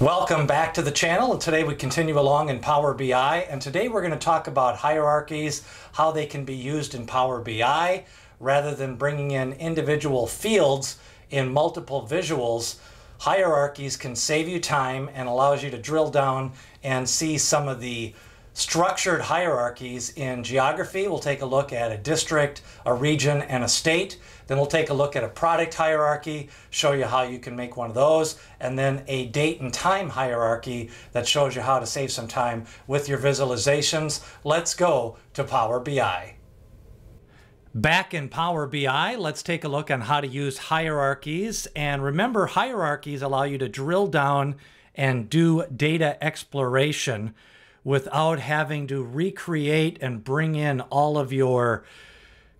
Welcome back to the channel. Today we continue along in Power BI. And today we're going to talk about hierarchies, how they can be used in Power BI rather than bringing in individual fields in multiple visuals. Hierarchies can save you time and allows you to drill down and see some of the structured hierarchies in geography. We'll take a look at a district, a region, and a state. Then we'll take a look at a product hierarchy, show you how you can make one of those, and then a date and time hierarchy that shows you how to save some time with your visualizations. Let's go to Power BI. Back in Power BI, let's take a look on how to use hierarchies. And remember, hierarchies allow you to drill down and do data exploration without having to recreate and bring in all of your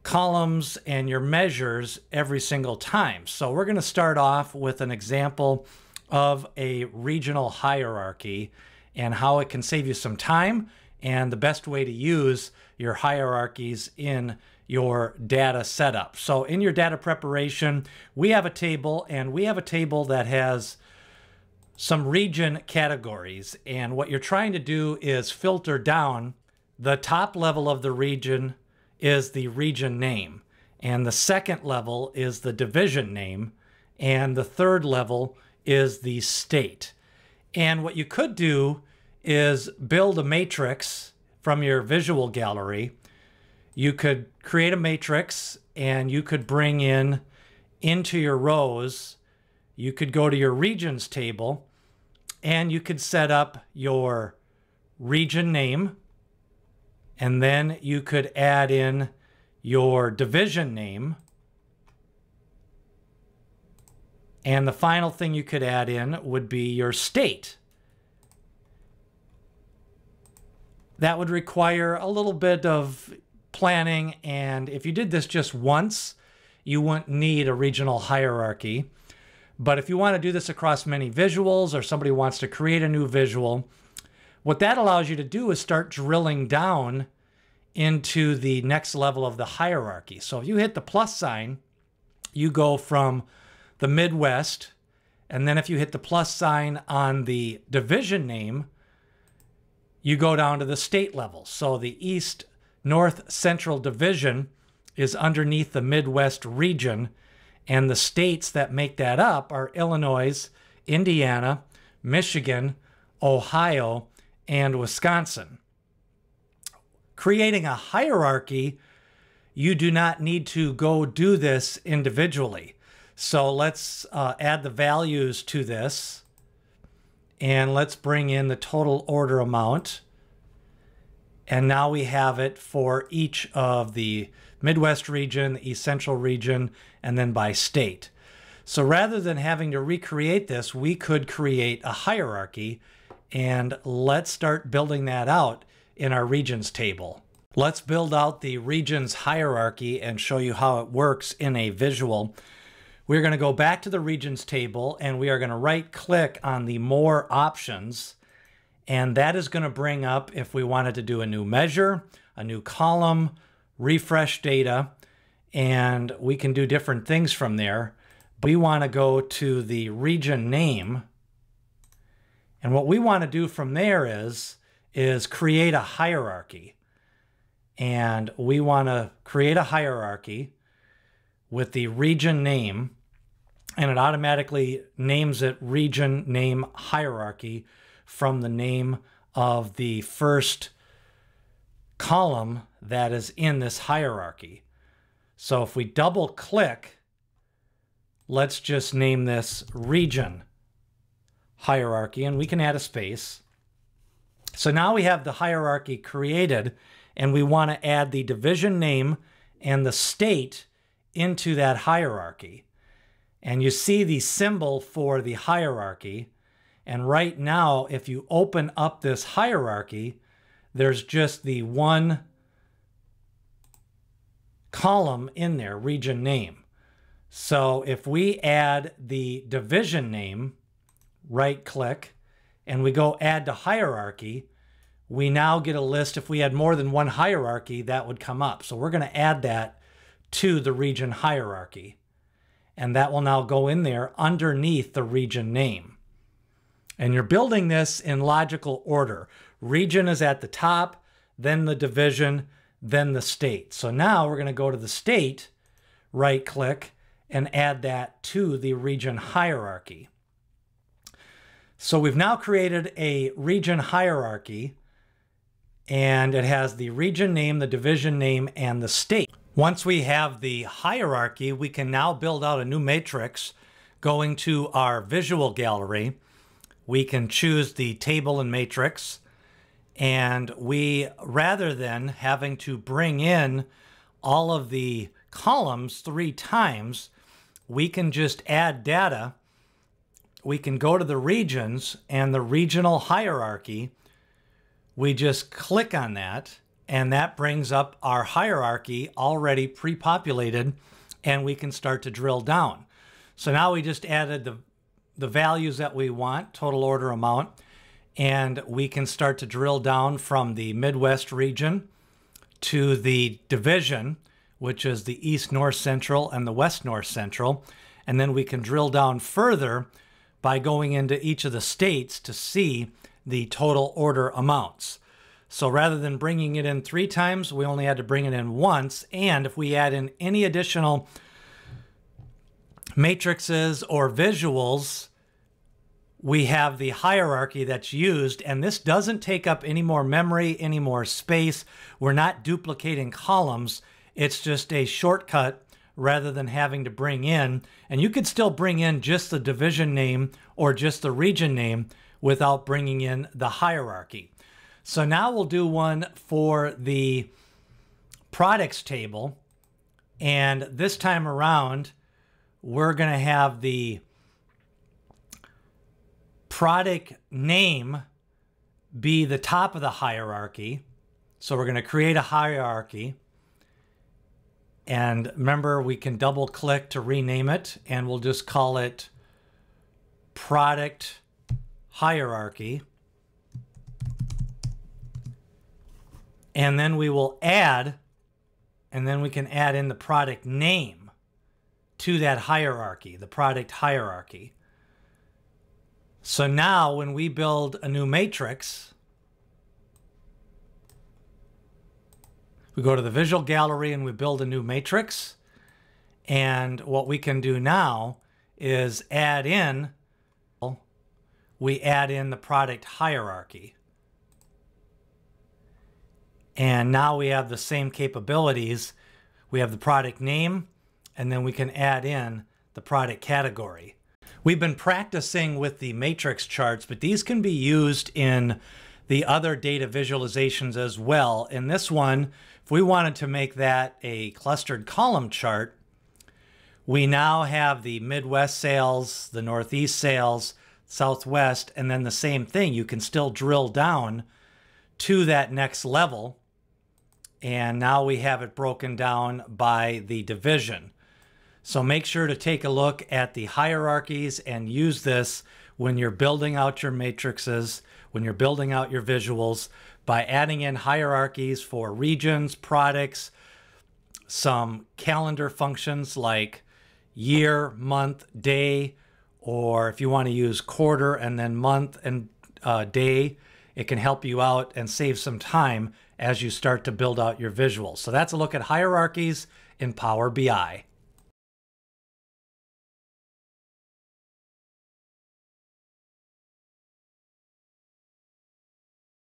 columns and your measures every single time. So we're going to start off with an example of a regional hierarchy and how it can save you some time and the best way to use your hierarchies in your data setup. So in your data preparation, we have a table and we have a table that has some region categories. And what you're trying to do is filter down. The top level of the region is the region name. And the second level is the division name. And the third level is the state. And what you could do is build a matrix from your visual gallery. You could create a matrix and you could bring in into your rows, you could go to your regions table and you could set up your region name and then you could add in your division name. And the final thing you could add in would be your state. That would require a little bit of planning. And if you did this just once, you wouldn't need a regional hierarchy. But if you want to do this across many visuals or somebody wants to create a new visual, what that allows you to do is start drilling down into the next level of the hierarchy. So if you hit the plus sign, you go from the Midwest, and then if you hit the plus sign on the division name, you go down to the state level. So the East North Central Division is underneath the Midwest region, and the states that make that up are Illinois, Indiana, Michigan, Ohio, and Wisconsin. Creating a hierarchy, you do not need to go do this individually. So let's uh, add the values to this and let's bring in the total order amount. And now we have it for each of the Midwest region, the East Central region, and then by state. So rather than having to recreate this, we could create a hierarchy and let's start building that out in our regions table. Let's build out the regions hierarchy and show you how it works in a visual. We're going to go back to the regions table and we are going to right click on the more options. And that is going to bring up if we wanted to do a new measure, a new column, refresh data, and we can do different things from there. We want to go to the region name. And what we want to do from there is, is create a hierarchy. And we want to create a hierarchy with the region name, and it automatically names it region name hierarchy from the name of the first column that is in this hierarchy. So if we double click, let's just name this region hierarchy and we can add a space. So now we have the hierarchy created and we want to add the division name and the state into that hierarchy. And you see the symbol for the hierarchy. And right now, if you open up this hierarchy, there's just the one column in there, region name. So if we add the division name, right click, and we go add to hierarchy, we now get a list. If we had more than one hierarchy, that would come up. So we're going to add that to the region hierarchy. And that will now go in there underneath the region name. And you're building this in logical order. Region is at the top, then the division, then the state. So now we're going to go to the state, right click, and add that to the region hierarchy. So we've now created a region hierarchy and it has the region name, the division name, and the state. Once we have the hierarchy, we can now build out a new matrix going to our visual gallery. We can choose the table and matrix and we, rather than having to bring in all of the columns three times, we can just add data. We can go to the regions and the regional hierarchy. We just click on that and that brings up our hierarchy already pre-populated and we can start to drill down. So now we just added the, the values that we want, total order amount, and we can start to drill down from the Midwest region to the division, which is the East North Central and the West North Central. And then we can drill down further by going into each of the states to see the total order amounts. So rather than bringing it in three times, we only had to bring it in once. And if we add in any additional matrices or visuals, we have the hierarchy that's used, and this doesn't take up any more memory, any more space. We're not duplicating columns. It's just a shortcut rather than having to bring in. And you could still bring in just the division name or just the region name without bringing in the hierarchy. So now we'll do one for the products table. And this time around, we're going to have the product name be the top of the hierarchy. So we're going to create a hierarchy. And remember, we can double click to rename it, and we'll just call it product hierarchy. And then we will add, and then we can add in the product name to that hierarchy, the product hierarchy. So now when we build a new matrix, we go to the visual gallery and we build a new matrix. And what we can do now is add in, we add in the product hierarchy. And now we have the same capabilities. We have the product name, and then we can add in the product category. We've been practicing with the matrix charts, but these can be used in the other data visualizations as well. In this one, if we wanted to make that a clustered column chart, we now have the Midwest sales, the Northeast sales, Southwest, and then the same thing. You can still drill down to that next level. And now we have it broken down by the division. So make sure to take a look at the hierarchies and use this when you're building out your matrices, when you're building out your visuals, by adding in hierarchies for regions, products, some calendar functions like year, month, day, or if you want to use quarter and then month and uh, day, it can help you out and save some time as you start to build out your visuals. So that's a look at hierarchies in Power BI.